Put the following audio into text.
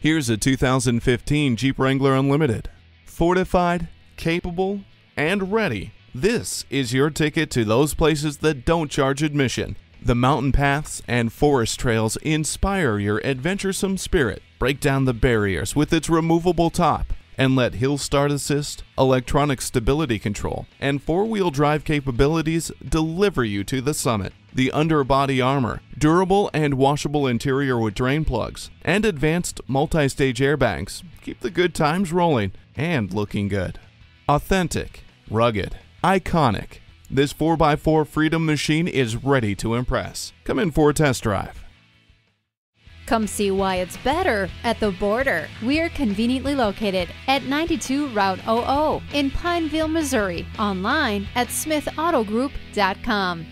Here's a 2015 Jeep Wrangler Unlimited. Fortified, capable, and ready. This is your ticket to those places that don't charge admission. The mountain paths and forest trails inspire your adventuresome spirit. Break down the barriers with its removable top and let Hill Start Assist, electronic stability control, and four wheel drive capabilities deliver you to the summit. The underbody armor, durable and washable interior with drain plugs, and advanced multi stage airbags keep the good times rolling and looking good. Authentic, rugged, iconic. This 4x4 Freedom machine is ready to impress. Come in for a test drive. Come see why it's better at the border. We're conveniently located at 92 Route 00 in Pineville, Missouri. Online at smithautogroup.com.